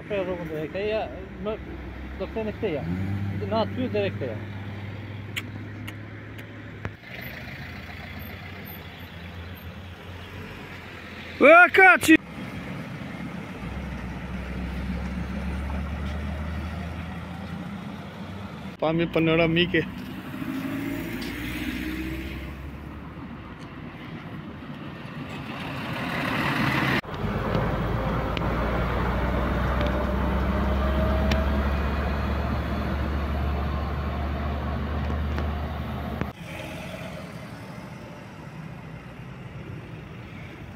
Après, direkt. Ja, no, do chwila. Na, tu direkt chwila. Wakati Pami Panora Mike.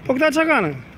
Ka na.